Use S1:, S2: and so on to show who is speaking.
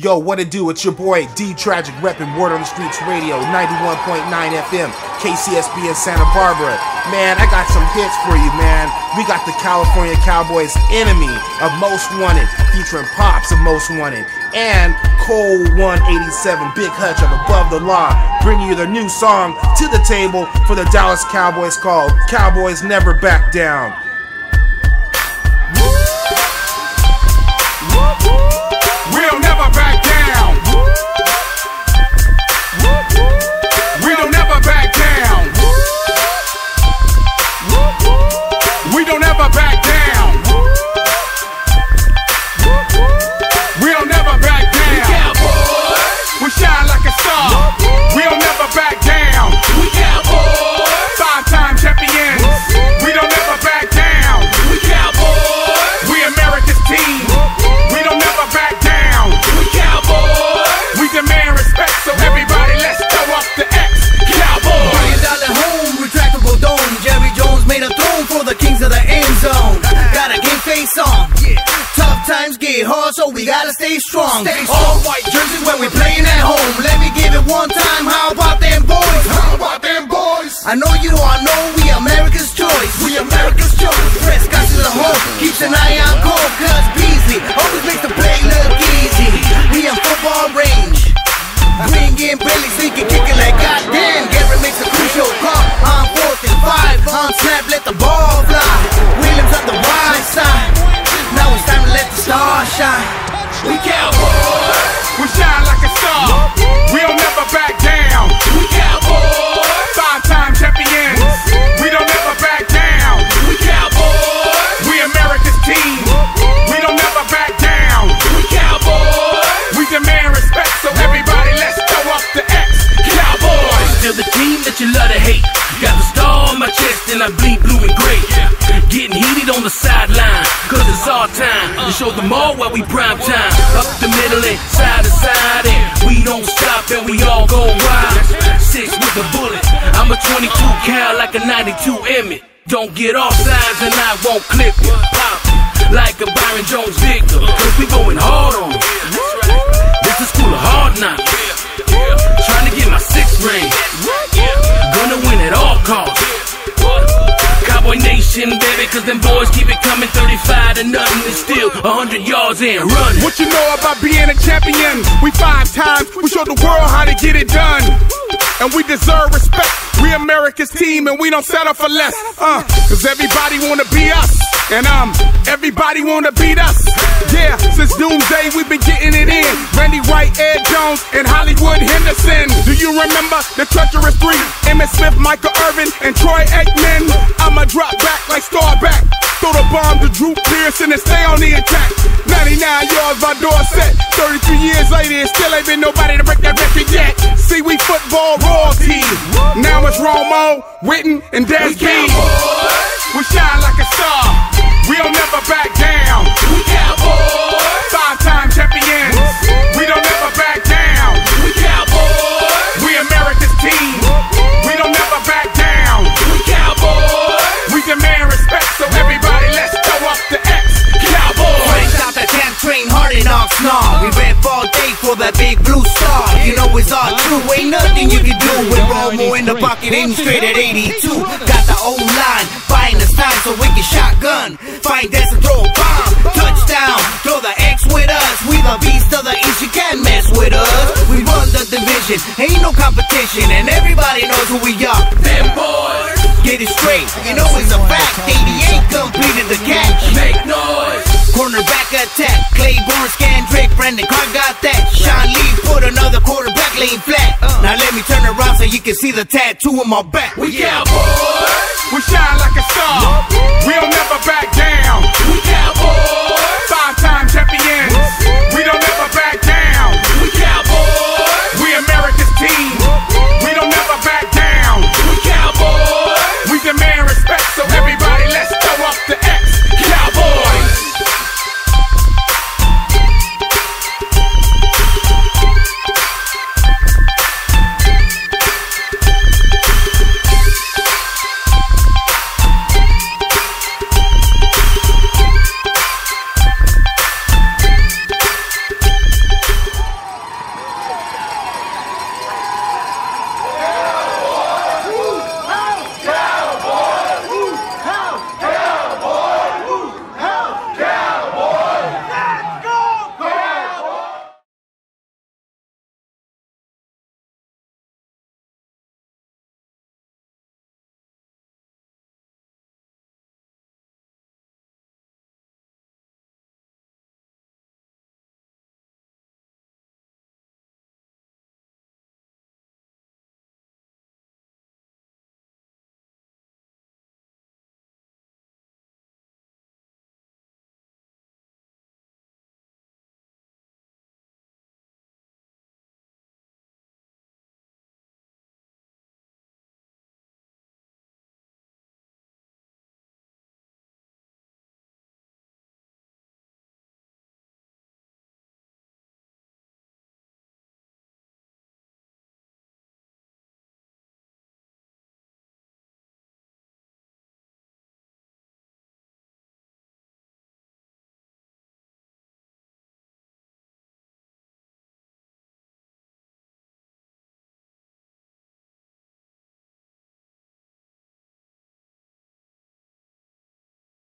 S1: Yo, what it do? It's your boy D Tragic repping Word on the Streets Radio, 91.9 FM, KCSB in Santa Barbara. Man, I got some hits for you, man. We got the California Cowboys Enemy of Most Wanted, featuring Pops of Most Wanted, and Cold 187, Big Hutch of Above the Law, bringing you their new song to the table for the Dallas Cowboys called Cowboys Never Back Down.
S2: Times get hard, so we gotta stay strong. All white jersey when we playing at home. Let me give it one time. How about them boys?
S3: How about them boys?
S2: I know you all know we America's choice.
S3: We America's choice.
S2: Press Prescott to the home, keeps an eye on goal, cause Beasley always makes the play look easy. We on football range. Bring in Billy, so he can kick it like goddamn. Garrett makes a crucial call on fourth and five. On snap, let the ball
S4: show them all why we prime time. Up the middle and side to side, and we don't stop and we all go wild. Six with a bullet, I'm a 22 cal like a 92 Emmitt. Don't get off sides and I won't clip you. Pop like a Byron Jones Victor, cause we going hard on. Baby, cause them boys keep it coming 35 to nothing. It's still 100 yards in running.
S3: What you know about being a champion? We five times, we show the world how to get it done. And we deserve respect. We America's team and we don't settle for less. Uh, cause everybody wanna be us. And um, everybody wanna beat us. Yeah, since doomsday we've been getting it in. Randy White, Jones, and Hollywood Henderson. Do you remember the treacherous three? Emmitt Smith, Michael Irvin, and Troy Aikman. I'ma drop back like Staubach. Throw the bomb to Drew Pearson and stay on the attack. 99 yards by Dorsett. 33 years later, and still ain't been nobody to break that record yet. See, we football royalty. Now it's Romo, Witten, and Dez. We shine like a star.
S2: For that big blue star. You know it's all true, ain't nothing you can do with Romo in the pocket, aiming straight at 82. Got the old line, buying the time so we can shotgun. Find this and throw a bomb. Touchdown, throw the X with us. We the beast of the east, you can't mess with us. We run the division, ain't no competition, and everybody knows who we are.
S4: Them boys,
S2: Get it straight, you know it's a fact. 88 completed the catch.
S4: make noise.
S2: Cornerback attack, Claiborne, Scandrick, Brandon Clark lane flat. Uh. Now let me turn around so you can see the tattoo on my back.
S3: We cowboys. We shine like a star. We'll never